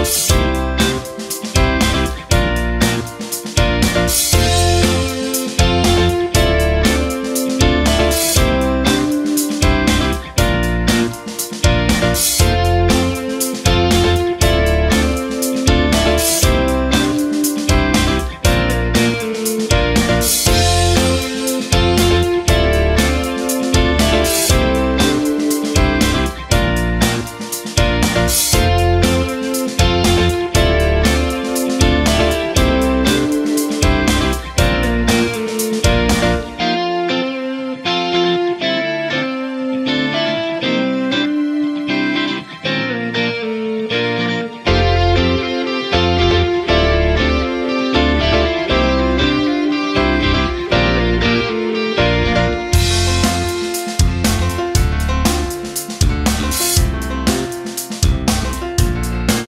Música